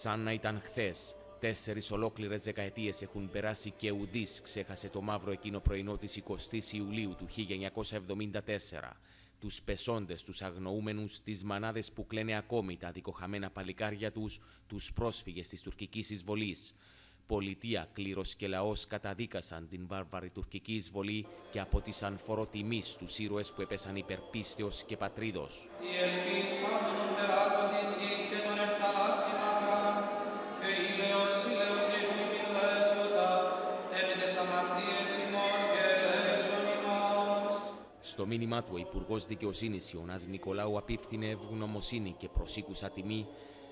Σαν να ήταν χθες, τέσσερις ολόκληρες δεκαετίες έχουν περάσει και ουδής ξέχασε το μαύρο εκείνο πρωινό της 20η Ιουλίου του 1974. Τους πεσόντες, τους αγνοούμενους, τις μανάδες που κλαίνε ακόμη τα δικοχαμένα παλικάρια τους, τους πρόσφυγες της τουρκικής εισβολής. Πολιτεία, κλήρος και λαός καταδίκασαν την βάρβαρη τουρκική εισβολή και αποτίσαν φόρο τιμής στους ήρωες που έπεσαν υπερπίστεως και πατρίδος. Η ελπίς πάντων των περάτων της γης και των Στο μήνυμά του, ο Υπουργός Δικαιοσύνης Ιωνάς Νικολάου απίφθινε ευγνωμοσύνη και προσήκουσα τιμή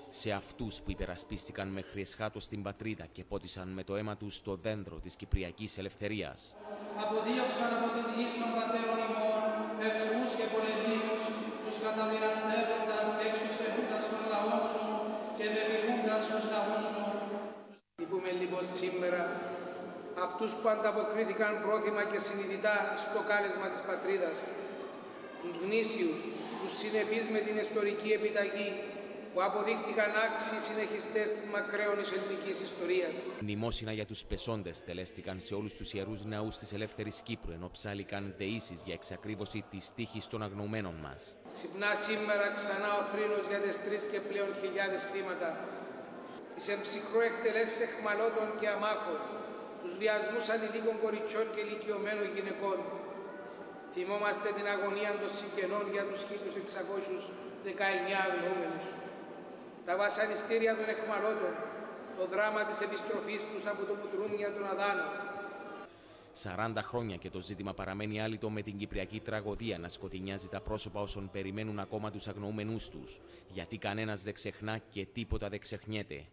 σε αυτούς που υπερασπίστηκαν μέχρι εσχάτω στην πατρίδα και πότισαν με το αίμα τους το δέντρο της Κυπριακής Ελευθερίας. Αποδίωξαν από της γης των πατέρων ημών, εχθρούς και πολεμίους, τους καταδυναστεύοντας και εξουθενούντας των λαών σου και βεβαιούντας τους ναούς σου. Λυπούμε λοιπόν σήμερα αυτούς που ανταποκρίθηκαν πρόθυμα και συνειδητά στο κάλεσμα της πατρίδας, τους γνήσιους, τους συνεπείς με την ιστορική επιταγή που αποδείχτηκαν άξιοι συνεχιστές της μακραίωνης ελληνικής ιστορίας. Μνημόσυνα για τους πεσόντες τελέστηκαν σε όλους τους ιερούς ναούς της Ελεύθερης Κύπρου, ενώ ψάληκαν δεήσεις για εξακρίβωση της τύχης των αγνοωμένων μας. Ξυπνά σήμερα ξανά ο θρήνος για τις τρεις και πλέον χιλιάδες θύματα. Τις εμψυχρό εκτελέσεις εχμαλώτων και αμάχων, τους βιασμούς ανηλίκων κοριτσιών και ηλικιωμένων γυναικών. Θυμόμαστε την αγωνία των συγγενών για τους 1619 αγνοούμενους. Τα βασανιστήρια των εχμαλώτων, το δράμα της επιστροφής τους από το Μουτρούμια των Αδάνων, 40 χρόνια και το ζήτημα παραμένει άλυτο με την κυπριακή τραγωδία να σκοτεινιάζει τα πρόσωπα όσων περιμένουν ακόμα τους αγνοούμενούς τους, γιατί κανένας δεν ξεχνά και τίποτα δεν ξεχνιέται.